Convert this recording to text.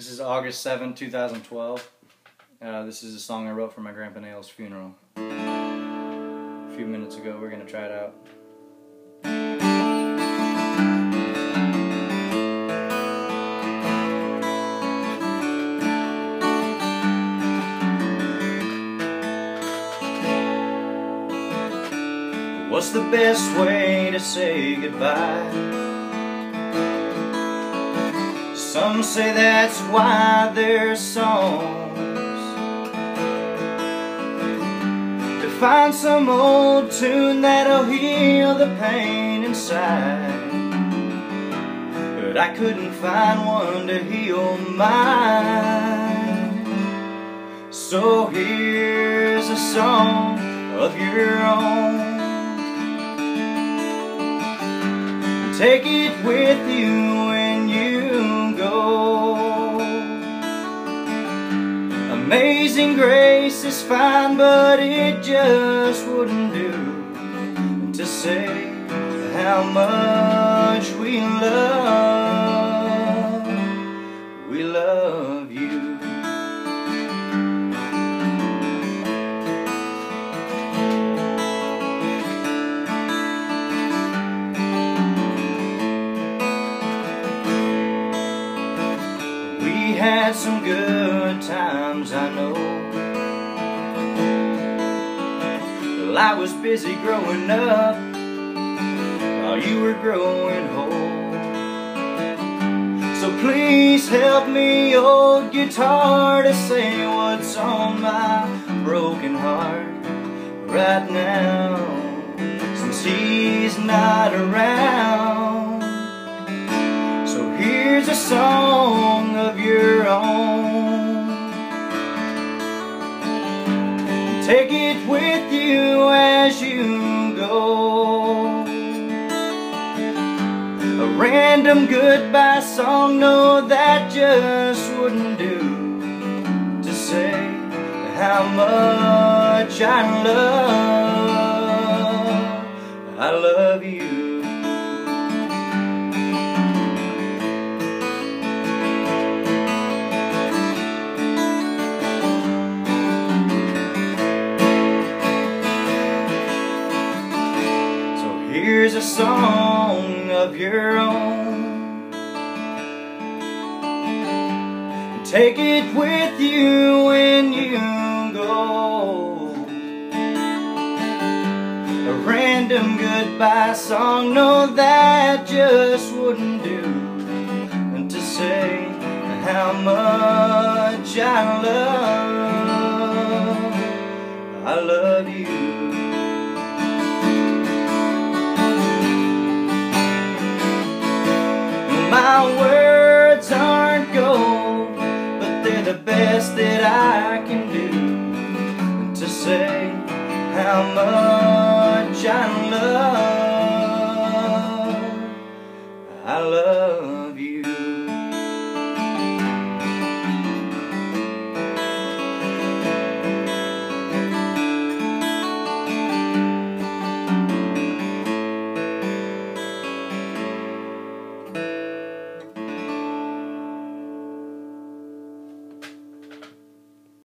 This is August 7, 2012. Uh, this is a song I wrote for my Grandpa Nail's funeral. A few minutes ago, we're going to try it out. What's the best way to say goodbye? Some say that's why there's songs. To find some old tune that'll heal the pain inside. But I couldn't find one to heal mine. So here's a song of your own. Take it with you Amazing grace is fine but it just wouldn't do To say how much we love We love you We had some good times, I know. Well, I was busy growing up while you were growing whole. So please help me, old guitar, to say what's on my broken heart right now. Since he's not around. So here's a song Take it with you as you go. A random goodbye song, no, that just wouldn't do. To say how much I love, I love you. Here's a song of your own. Take it with you when you go. A random goodbye song, no, that just wouldn't do. And to say how much I love, I love you. My words aren't gold, but they're the best that I can do to say how much I love, I love